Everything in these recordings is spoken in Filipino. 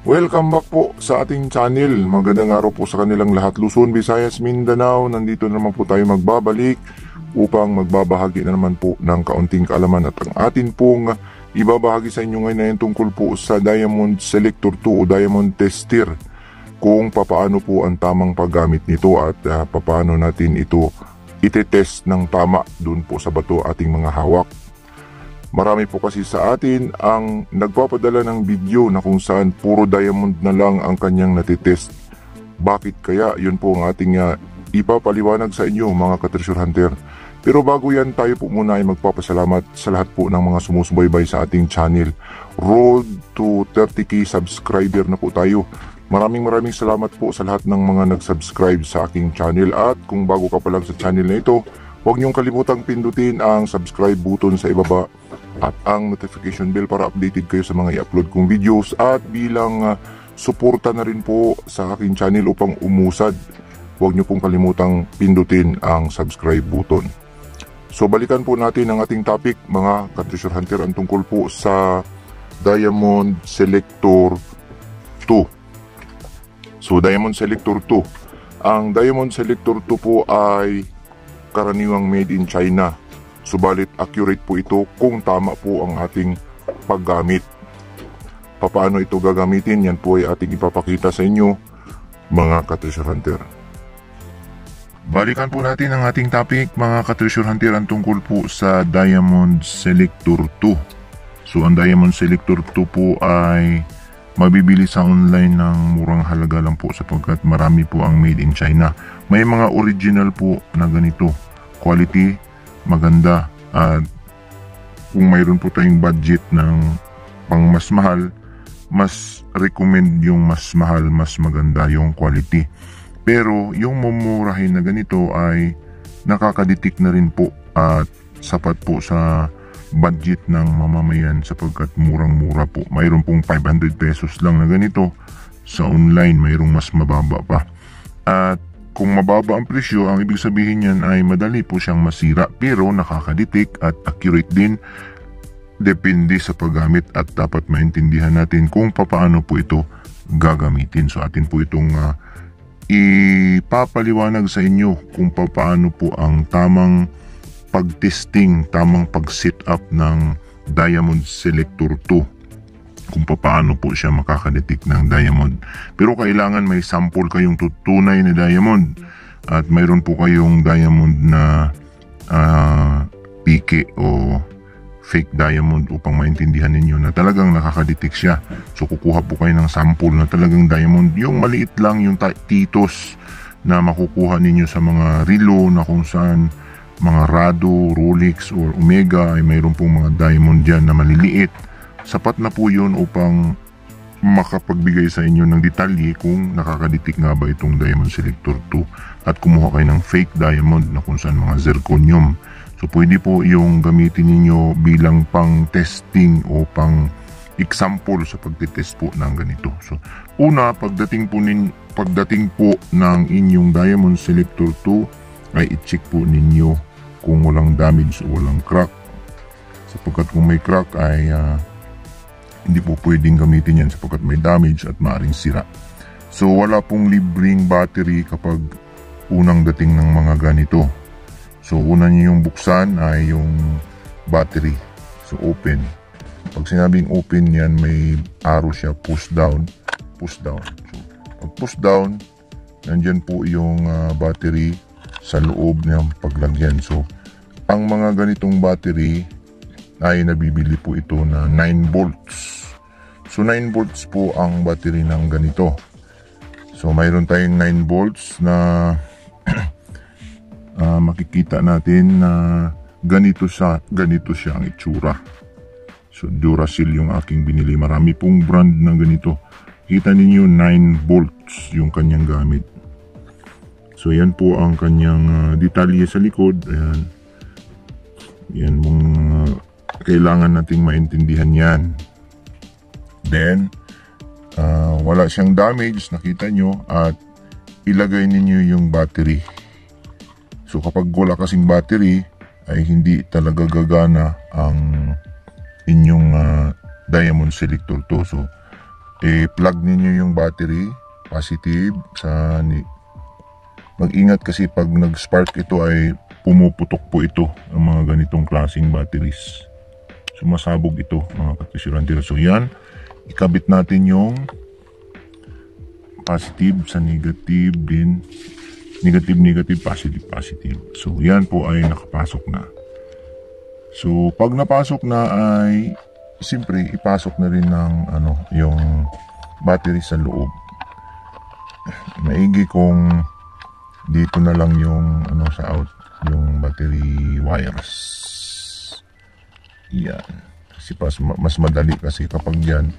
Welcome back po sa ating channel. Magandang araw po sa kanilang lahat. Luzon, Visayas, Mindanao. Nandito naman po tayo magbabalik upang magbabahagi na naman po ng kaunting kaalaman at ang atin pong ibabahagi sa inyo ngayon ay tungkol po sa Diamond Selector 2 o Diamond Tester kung papaano po ang tamang paggamit nito at uh, papaano natin ito itetest ng tama dun po sa bato ating mga hawak. Marami po kasi sa atin ang nagpapadala ng video na kung saan puro diamond na lang ang kanyang natitest. Bakit kaya? Yun po ang ating uh, ipapaliwanag sa inyo mga ka-treasure hunter. Pero bago yan tayo po muna ay magpapasalamat sa lahat po ng mga sumusubaybay sa ating channel. Road to 30k subscriber na po tayo. Maraming maraming salamat po sa lahat ng mga nag-subscribe sa aking channel at kung bago ka pa lang sa channel na ito, huwag niyong kalimutang pindutin ang subscribe button sa ibaba at ang notification bell para updated kayo sa mga i-upload kong videos at bilang uh, suporta na rin po sa aking channel upang umusad huwag nyo pong kalimutang pindutin ang subscribe button. So balikan po natin ang ating topic mga ka-treasure hunter ang tungkol po sa Diamond Selector 2. So Diamond Selector 2. Ang Diamond Selector 2 po ay karaniwang made in China Subalit accurate po ito kung tama po ang ating paggamit. Paano ito gagamitin, yan po ay ating ipapakita sa inyo mga ka-treasure hunter. Balikan po natin ang ating topic mga ka-treasure hunter ang tungkol po sa Diamond Selector 2. So ang Diamond Selector 2 po ay mabibili sa online ng murang halaga lang po sapagkat marami po ang made in China. May mga original po na ganito. Quality maganda at kung mayroon po tayong budget ng pang mas mahal, mas recommend yung mas mahal, mas maganda yung quality. Pero yung mumurahin na ganito ay nakakadetek na rin po at sapat po sa budget ng mamamayan sapagkat murang-mura po. Mayroon pong 500 pesos lang na ganito. Sa online, mayroong mas mababa pa. At kung mababa ang presyo, ang ibig sabihin niyan ay madali po siyang masira pero nakakadetect at accurate din depende sa paggamit at dapat maintindihan natin kung paano po ito gagamitin. So atin po itong uh, ipapaliwanag sa inyo kung paano po ang tamang pagtesting, tamang pag-set up ng Diamond Selector 2 kung paano po siya makakadetect ng diamond. Pero kailangan may sample kayong tutunay na diamond at mayroon po kayong diamond na uh, pike o fake diamond upang maintindihan ninyo na talagang nakakadetect siya. So kukuha po kayo ng sample na talagang diamond. Yung maliit lang yung titos na makukuha ninyo sa mga relo na kung saan mga Rado, Rolex or Omega ay mayroon pong mga diamond dyan na maliliit Sapat na po yun upang makapagbigay sa inyo ng detalye kung nakakadetek nga ba itong Diamond Selector 2 at kumuha kayo ng fake diamond na kung saan mga zirconium. So pwede po yung gamitin ninyo bilang pang testing o pang example sa pagtitest po ng ganito. So una, pagdating po, nin, pagdating po ng inyong Diamond Selector 2 ay i-check po ninyo kung walang damage o walang crack. Sapagkat kung may crack ay uh, hindi po pwedeng gamitin yan sapagkat may damage at maaring sira. So wala pong libreng battery kapag unang dating ng mga ganito. So una niyo yung buksan ay yung battery. So open. Pag sinabing open yan may arrow siya push down. Push down. So pag push down, nandyan po yung uh, battery sa loob ng paglagyan. So ang mga ganitong battery ay nabibili po ito na 9 volts. So 9 volts po ang battery ng ganito. So mayroon tayong 9 volts na uh, makikita natin na ganito siya, ganito siya ang itsura. So Duracell yung aking binili. Marami pong brand ng ganito. Kita ninyo 9 volts yung kanyang gamit. So yan po ang kanyang uh, detalye sa likod. Ayan. Yan mong uh, kailangan nating maintindihan yan. Then, uh, wala siyang damage, nakita nyo, at ilagay ninyo yung battery. So kapag wala kasing battery, ay hindi talaga gagana ang inyong uh, diamond selector to. So, i-plug ninyo yung battery positive sa mag-ingat kasi pag nag-spark ito ay pumuputok po ito ang mga ganitong klaseng batteries. Sumasabog ito mga katrisyurantero so yan ikabit natin yung positive sa negative din. Negative negative positive positive. So yan po ay nakapasok na. So pag napasok na ay siyempre ipasok na rin ng ano yung battery sa loob. Maigi kung dito na lang yung ano sa out yung battery wires. Yan. Kasi pas, mas madali kasi kapag yan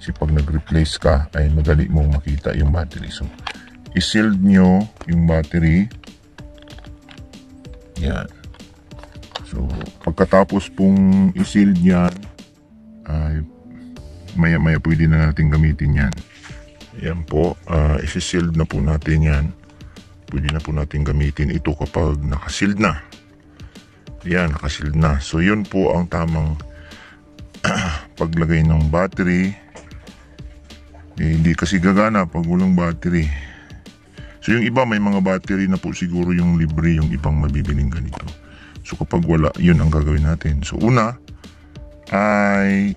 kasi pag nag-replace ka ay madali mong makita yung battery. So i-sealed nyo yung battery. Yan. So pagkatapos pong i-sealed yan ay maya maya pwede na natin gamitin yan. Yan po uh, isi-sealed na po natin yan pwede na po natin gamitin ito kapag nakasealed na. Yan nakasealed na. So yun po ang tamang paglagay ng battery. Eh, hindi kasi gagana pag walang battery. So yung iba may mga battery na po siguro yung libre yung ibang mabibiling ganito. So kapag wala yun ang gagawin natin. So una ay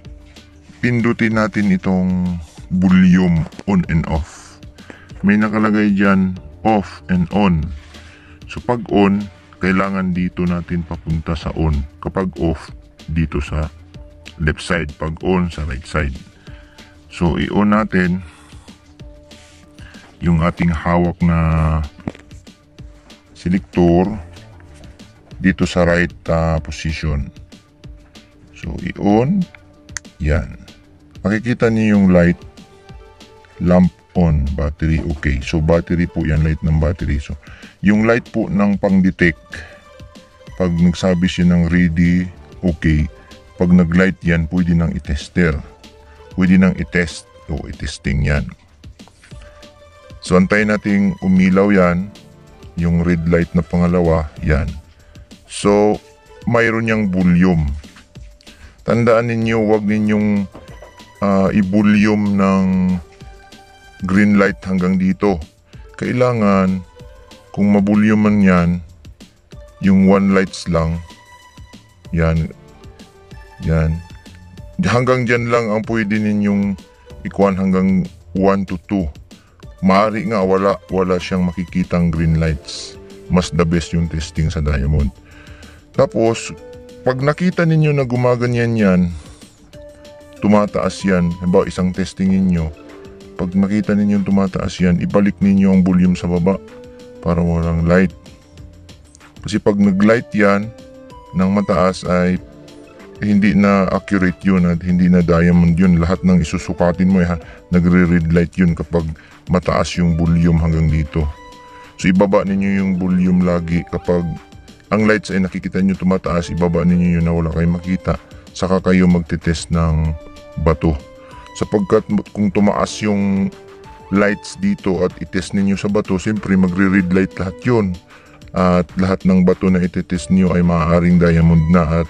pindutin natin itong volume on and off. May nakalagay dyan off and on. So pag on, kailangan dito natin papunta sa on. Kapag off, dito sa left side. Pag on, sa right side. So i-on natin yung ating hawak na selector dito sa right uh, position. So i-on yan. Makikita niyo yung light lamp on, battery okay. So battery po yan, light ng battery. So yung light po ng pang-detect, pag nagsabi siya ng ready, okay. Pag nag-light yan, pwede nang i-tester. Pwede nang i-test o i-testing yan. So antayin nating umilaw yan, yung red light na pangalawa, yan. So mayroon niyang volume Tandaan ninyo, wag ninyong uh, i-volume ng green light hanggang dito. Kailangan, kung mabulyum man yan, yung one lights lang, yan, yan. Hanggang dyan lang ang pwede ninyong ikuan hanggang 1 to 2. Maari nga wala, wala siyang makikitang green lights. Mas the best yung testing sa diamond. Tapos, pag nakita ninyo na gumaganyan yan, tumataas yan, halimbawa isang testing ninyo, pag makita ninyo tumataas yan, ibalik ninyo ang volume sa baba para walang light. Kasi pag nag-light yan ng mataas ay eh, hindi na accurate yun at hindi na diamond yun. Lahat ng isusukatin mo, eh, nagre-red light yun kapag mataas yung volume hanggang dito. So ibaba ninyo yung volume lagi kapag ang lights ay nakikita nyo tumataas, ibaba ninyo yun na wala kayong makita. Saka kayo magte-test ng bato. Sapagkat kung tumaas yung lights dito at itest ninyo sa bato, siyempre magre-red light lahat yun. At lahat ng bato na itetest niyo ay maaaring diamond na at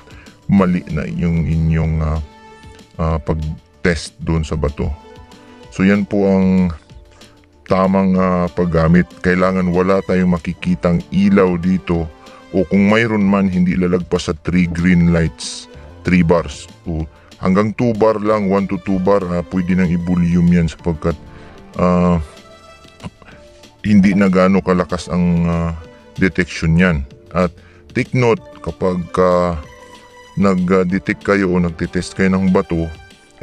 mali na yung inyong uh, uh, pag-test doon sa bato. So yan po ang tamang uh, paggamit. Kailangan wala tayong makikitang ilaw dito o kung mayroon man hindi lalagpas sa 3 green lights, 3 bars o hanggang 2 bar lang, 1 to 2 bar uh, pwede nang i-volume yan sapagkat uh, hindi na gaano kalakas ang uh, detection yan. At take note kapag uh, nag-detect kayo o nagtitest kayo ng bato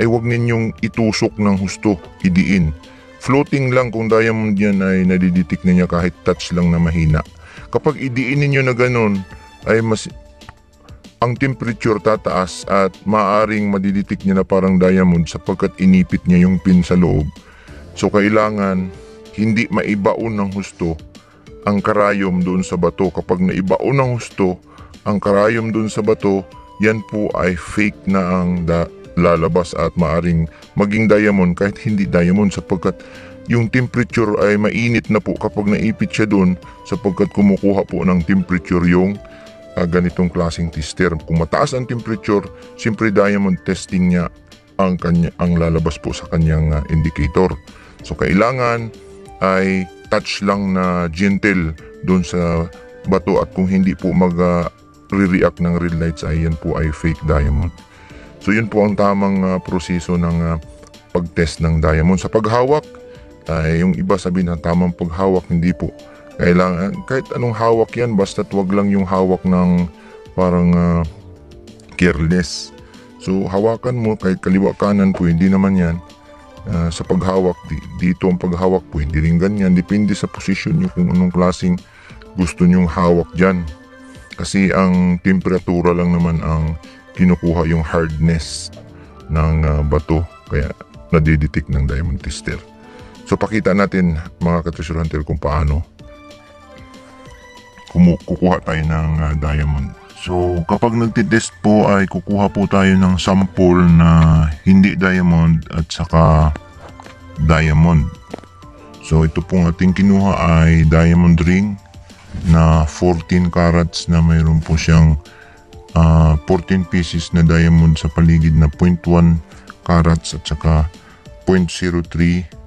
ay huwag ninyong itusok ng husto, idiin. Floating lang kung diamond yan ay nadidetect niya kahit touch lang na mahina. Kapag idiin ninyo na ganun, ay mas ang temperature tataas at maaring madiditik niya na parang diamond sapagkat inipit niya yung pin sa loob. So kailangan hindi maibaon ng husto ang karayom doon sa bato. Kapag naibaon ng husto ang karayom doon sa bato, yan po ay fake na ang da- lalabas at maaring maging diamond kahit hindi diamond sapagkat yung temperature ay mainit na po kapag naipit siya doon sapagkat kumukuha po ng temperature yung uh, ganitong klaseng tester. Kung mataas ang temperature, siyempre diamond testing niya ang, kanya, ang lalabas po sa kanyang uh, indicator. So kailangan ay touch lang na gentle doon sa bato at kung hindi po mag uh, re-react ng red lights ay yan po ay fake diamond. So yun po ang tamang uh, proseso ng uh, pag-test ng diamond. Sa paghawak, ay yung iba sabi na tamang paghawak, hindi po. Kailangan, kahit anong hawak yan, basta't wag lang yung hawak ng parang uh, careless. So hawakan mo kahit kaliwa kanan po, hindi naman yan. Uh, sa paghawak, di, dito ang paghawak po, hindi rin ganyan. Depende sa posisyon nyo kung anong klaseng gusto nyong hawak dyan. Kasi ang temperatura lang naman ang kinukuha yung hardness ng uh, bato. Kaya nadidetect ng diamond tester. So pakita natin mga ka-treasure hunter kung paano kukuha tayo ng uh, diamond. So kapag nagtitest po ay kukuha po tayo ng sample na hindi diamond at saka diamond. So ito pong ating kinuha ay diamond ring na 14 carats na mayroon po siyang uh, ah, 14 pieces na diamond sa paligid na 0.1 carats at saka 0.03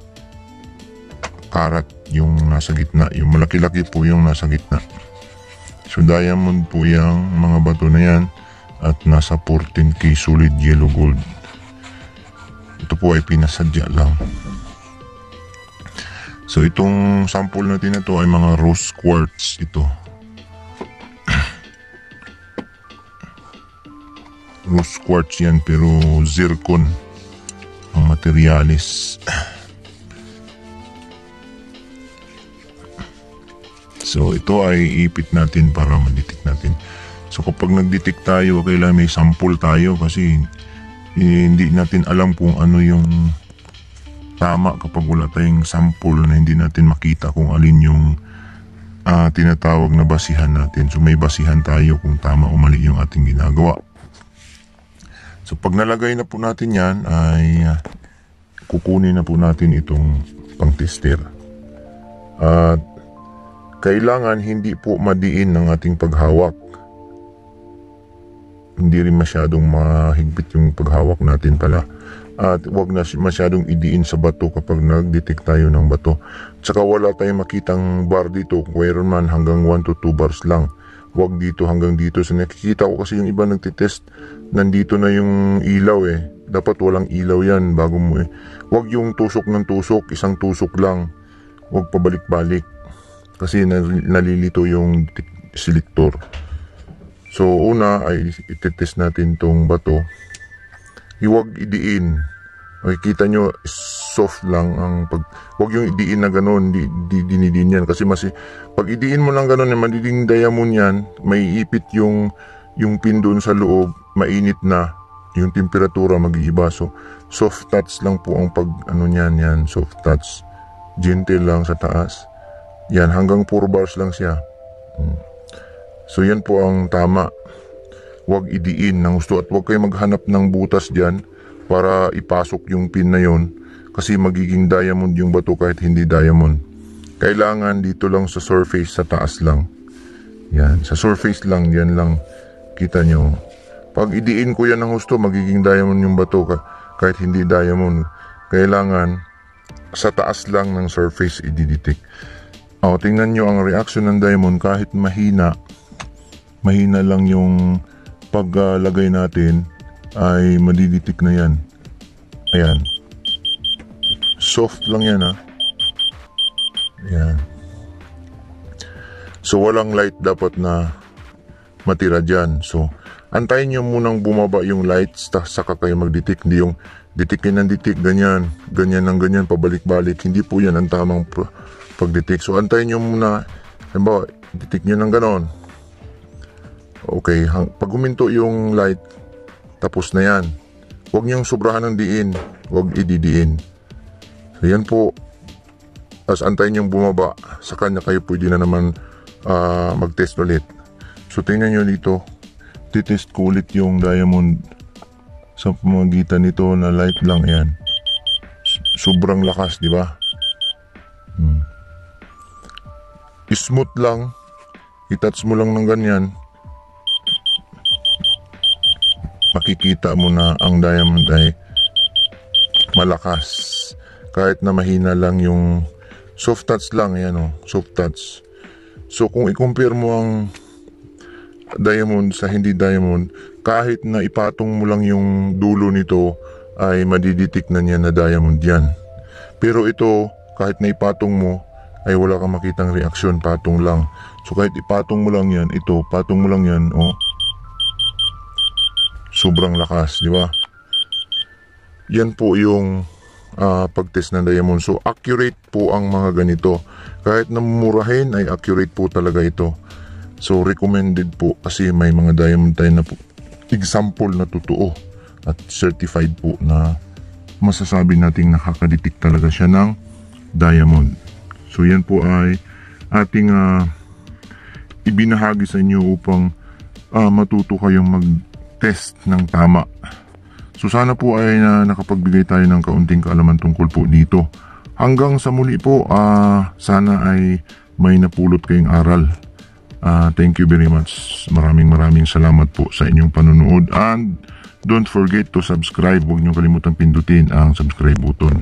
karat yung nasa gitna. Yung malaki-laki po yung nasa gitna. So diamond po yung mga bato na yan at nasa 14k solid yellow gold. Ito po ay pinasadya lang. So itong sample natin na to ay mga rose quartz ito. rose quartz yan pero zircon ang materialis. So ito ay ipit natin para ma-detect natin. So kapag nag-detect tayo, kailangan may sample tayo kasi eh, hindi natin alam kung ano yung tama kapag wala tayong sample na hindi natin makita kung alin yung uh, tinatawag na basihan natin. So may basihan tayo kung tama o mali yung ating ginagawa. So pag nalagay na po natin yan ay uh, kukunin na po natin itong pang-tester. At kailangan hindi po madiin ng ating paghawak. Hindi rin masyadong mahigpit yung paghawak natin pala at wag na masyadong idiin sa bato kapag nag-detect tayo ng bato. Tsaka wala tayong makitang bar dito kung man hanggang 1 to 2 bars lang. Wag dito hanggang dito. So nakikita ko kasi yung iba nagtitest, nandito na yung ilaw eh. Dapat walang ilaw yan bago mo eh. Wag yung tusok ng tusok, isang tusok lang. Wag pabalik-balik. Kasi nalilito yung selector. So una ay itetest natin tong bato Huwag idiin. Makikita nyo, soft lang ang pag... Huwag yung idiin na ganun, di, di, dinidin yan. Kasi mas, pag idiin mo lang ganun, madiding diamond yan, may ipit yung, yung pin doon sa loob, mainit na, yung temperatura mag-iiba. So, soft touch lang po ang pag, ano niyan, yan, soft touch. Gentle lang sa taas. Yan, hanggang 4 bars lang siya. Hmm. So, yan po ang tama huwag idiin ng gusto at huwag kayo maghanap ng butas dyan para ipasok yung pin na yon kasi magiging diamond yung bato kahit hindi diamond. Kailangan dito lang sa surface sa taas lang. Yan, sa surface lang, yan lang kita nyo. Pag idiin ko yan ng gusto, magiging diamond yung bato kahit hindi diamond. Kailangan sa taas lang ng surface i-detect. O, tingnan nyo ang reaction ng diamond kahit mahina. Mahina lang yung paglagay natin ay madiditik na yan. Ayan. Soft lang yan ha. Ayan. So walang light dapat na matira dyan. So antayin nyo munang bumaba yung lights saka kayo magditik. Hindi yung ditikin ng ditik, ganyan, ganyan ng ganyan, pabalik-balik. Hindi po yan ang tamang pagditik. So antayin nyo muna, halimbawa, ditik nyo ng ganon Okay, hang, pag huminto yung light, tapos na yan. Huwag niyong sobrahan ng diin. Huwag ididiin. So yan po. As antayin niyong bumaba, sa kanya kayo pwede na naman uh, mag-test ulit. So tingnan niyo dito. Titest ko ulit yung diamond sa pamagitan nito na light lang yan. Sobrang lakas, di ba? Smooth lang. I-touch mo lang ng ganyan makikita mo na ang diamond ay malakas. Kahit na mahina lang yung soft touch lang, yan o, soft touch. So kung i-compare mo ang diamond sa hindi diamond, kahit na ipatong mo lang yung dulo nito, ay madiditik na niya na diamond yan. Pero ito, kahit na ipatong mo, ay wala kang makitang reaksyon, patong lang. So kahit ipatong mo lang yan, ito, patong mo lang yan, oh. Sobrang lakas, di ba? Yan po yung ah, pag-test ng diamond. So accurate po ang mga ganito. Kahit na murahin ay accurate po talaga ito. So recommended po kasi may mga diamond tayo na po, example na totoo at certified po na masasabi nating nakakadetect talaga siya ng diamond. So yan po ay ating ah, ibinahagi sa inyo upang ah, matuto kayong mag-test ng tama. So sana po ay na nakapagbigay tayo ng kaunting kaalaman tungkol po dito. Hanggang sa muli po, ah, sana ay may napulot kayong aral. Ah, thank you very much. Maraming maraming salamat po sa inyong panunood and don't forget to subscribe. Huwag niyo kalimutang pindutin ang subscribe button.